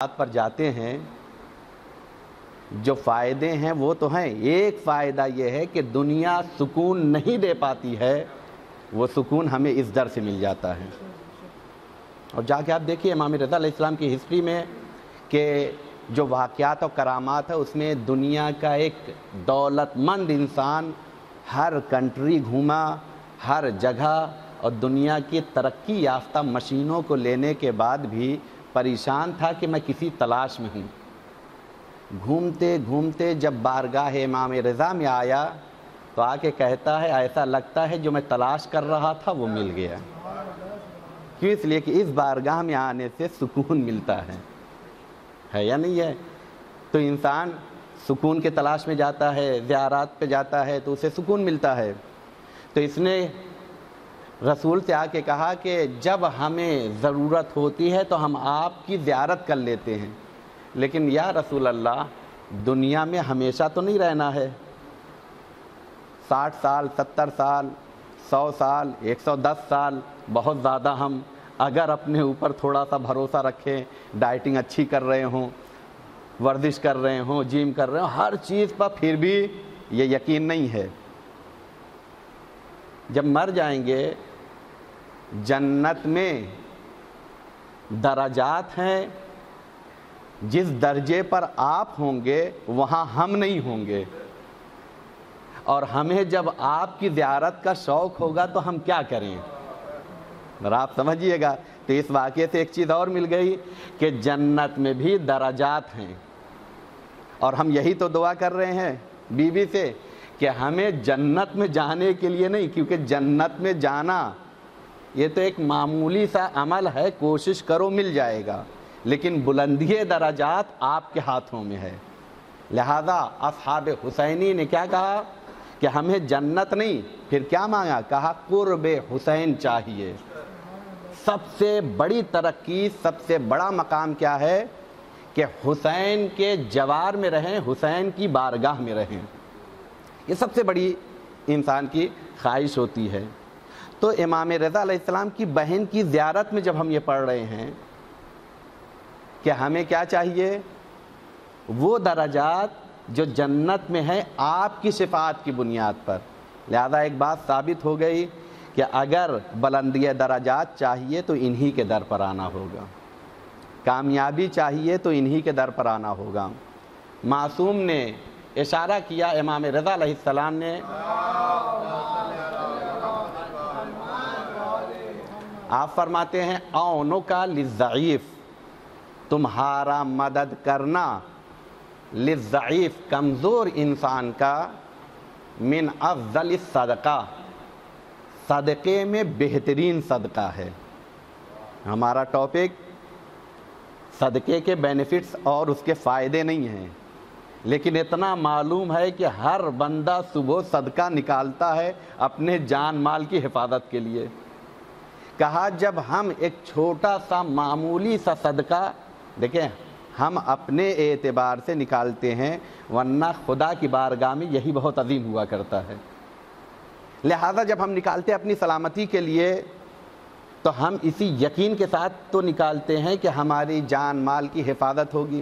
बात पर जाते हैं, जो फ़ायदे हैं वो तो हैं। एक फ़ायदा ये है कि दुनिया सुकून नहीं दे पाती है, वो सुकून हमें इस दर से मिल जाता है। और जाके आप देखिए, इमाम रज़ा इस्लाम की हिस्ट्री में कि जो वाक़ात और करामात है, उसमें दुनिया का एक दौलतमंद इंसान हर कंट्री घूमा, हर जगह और दुनिया की तरक्की याफ्ता मशीनों को लेने के बाद भी परेशान था कि मैं किसी तलाश में हूँ। घूमते घूमते जब बारगाह इमाम रज़ा में आया तो आके कहता है, ऐसा लगता है जो मैं तलाश कर रहा था, वो मिल गया। क्यों? इसलिए कि इस बारगाह में आने से सुकून मिलता है। है या नहीं है? तो इंसान सुकून के तलाश में जाता है, ज़्यारात पे जाता है तो उसे सुकून मिलता है। तो इसने रसूल से आके कहा कि जब हमें ज़रूरत होती है तो हम आपकी ज़्यारत कर लेते हैं। लेकिन या रसूल अल्लाह, दुनिया में हमेशा तो नहीं रहना है। साठ साल, सत्तर साल, सौ साल, एक सौ दस साल, बहुत ज़्यादा हम अगर अपने ऊपर थोड़ा सा भरोसा रखें, डाइटिंग अच्छी कर रहे हों, वर्जिश कर रहे हों, जिम कर रहे हों, हर चीज़ पर फिर भी ये यकीन नहीं है। जब मर जाएँगे जन्नत में दराजात हैं। जिस दर्जे पर आप होंगे, वहाँ हम नहीं होंगे। और हमें जब आपकी ज़्यारत का शौक़ होगा तो हम क्या करें? और आप समझिएगा तो इस वाक्य से एक चीज़ और मिल गई कि जन्नत में भी दराजात हैं। और हम यही तो दुआ कर रहे हैं बीवी से कि हमें जन्नत में जाने के लिए नहीं, क्योंकि जन्नत में जाना ये तो एक मामूली सा अमल है, कोशिश करो, मिल जाएगा। लेकिन बुलंदी दराजात आपके हाथों में है। लिहाजा असहाब हुसैनी ने क्या कहा? कि हमें जन्नत नहीं, फिर क्या मांगा? कहा, कुर्ब हुसैन चाहिए। सबसे बड़ी तरक्की, सबसे बड़ा मकाम क्या है? कि हुसैन के जवार में रहें, हुसैन की बारगाह में रहें। ये सबसे बड़ी इंसान की ख्वाहिश होती है। तो इमाम रज़ा इस्लाम की बहन की ज़्यारत में जब हम ये पढ़ रहे हैं कि हमें क्या चाहिए? वो दराजात जो जन्नत में है, आपकी शिफात की बुनियाद पर। लिहाजा एक बात साबित हो गई कि अगर बुलंदी दराजात चाहिए तो इन्हीं के दर पर आना होगा। कामयाबी चाहिए तो इन्हीं के दर पर आना होगा। मासूम ने इशारा किया, इमाम रज़ा ने आप फरमाते हैं औनों का लिज़ीफ़ तुम्हारा मदद करना लिज़ीफ़ कमज़ोर इंसान का मिन अफजल सदका, सदक़े में बेहतरीन सदका है। हमारा टॉपिक, सदक़े के बेनिफिट्स और उसके फ़ायदे नहीं हैं, लेकिन इतना मालूम है कि हर बंदा सुबह सदका निकालता है अपने जान माल की हिफाजत के लिए। कहा, जब हम एक छोटा सा मामूली सा सदका, देखें, हम अपने एतबार से निकालते हैं, वरना खुदा की बारगाह में यही बहुत अजीम हुआ करता है। लिहाजा जब हम निकालते हैं अपनी सलामती के लिए तो हम इसी यकीन के साथ तो निकालते हैं कि हमारी जान माल की हिफाजत होगी।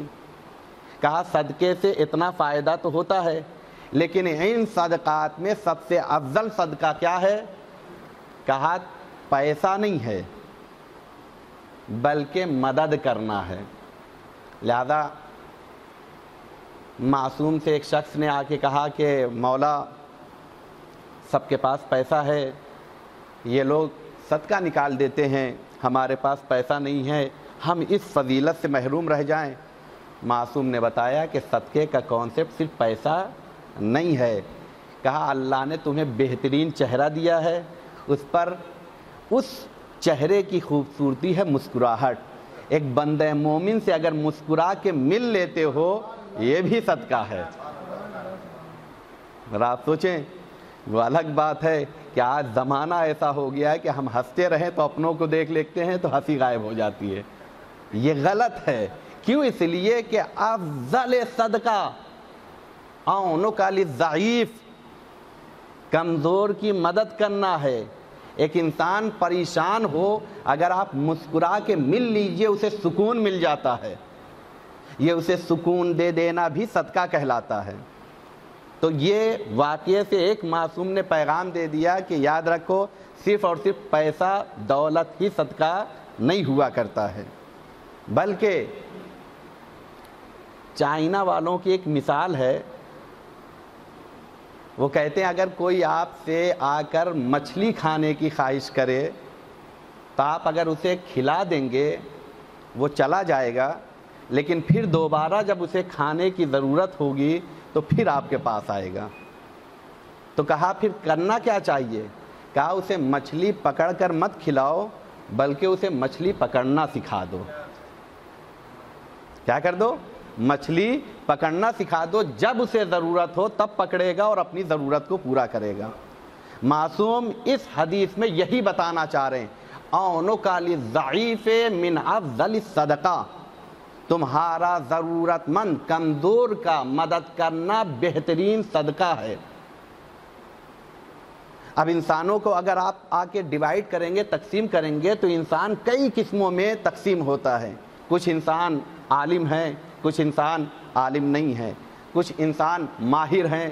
कहा, सदक़े से इतना फ़ायदा तो होता है, लेकिन इन सदक़ात में सबसे अफजल सदका क्या है? कहा पैसा नहीं है, बल्कि मदद करना है। लिहाजा मासूम से एक शख्स ने आके कहा कि, मौला, सबके पास पैसा है, ये लोग सदका निकाल देते हैं, हमारे पास पैसा नहीं है, हम इस फजीलत से महरूम रह जाएँ। मासूम ने बताया कि सदक़े का कॉन्सेप्ट सिर्फ़ पैसा नहीं है। कहा, अल्लाह ने तुम्हें बेहतरीन चेहरा दिया है, उस पर उस चेहरे की खूबसूरती है मुस्कुराहट। एक बंद मोमिन से अगर मुस्कुरा के मिल लेते हो, ये भी सदका है। आप सोचें, वो अलग बात है कि आज ज़माना ऐसा हो गया है कि हम हँसते रहें तो अपनों को देख लेते हैं तो हँसी गायब हो जाती है। ये गलत है। क्यों इसलिए कि अफजल सदका औनों का ज़यीफ़ कमज़ोर की मदद करना है। एक इंसान परेशान हो, अगर आप मुस्कुरा के मिल लीजिए, उसे सुकून मिल जाता है। ये उसे सुकून दे देना भी सदका कहलाता है। तो ये वाक्य से एक मासूम ने पैगाम दे दिया कि याद रखो, सिर्फ़ और सिर्फ़ पैसा, दौलत ही सदका नहीं हुआ करता है। बल्कि चाइना वालों की एक मिसाल है वो कहते हैं, अगर कोई आपसे आकर मछली खाने की ख्वाहिश करे तो आप अगर उसे खिला देंगे, वो चला जाएगा। लेकिन फिर दोबारा जब उसे खाने की ज़रूरत होगी तो फिर आपके पास आएगा। तो कहा, फिर करना क्या चाहिए? कहा, उसे मछली पकड़कर मत खिलाओ, बल्कि उसे मछली पकड़ना सिखा दो। क्या कर दो? मछली पकड़ना सिखा दो, जब उसे ज़रूरत हो तब पकड़ेगा और अपनी ज़रूरत को पूरा करेगा। मासूम इस हदीस में यही बताना चाह रहे हैं, औनो काली ज़ीफ़ मिन अफजल सदका। तुम्हारा ज़रूरतमंद, कमज़ोर का मदद करना बेहतरीन सदका है। अब इंसानों को अगर आप आके डिवाइड करेंगे, तकसीम करेंगे तो इंसान कई किस्मों में तकसीम होता है। कुछ इंसान आलिम हैं कुछ इंसान आलिम नहीं है कुछ इंसान माहिर हैं।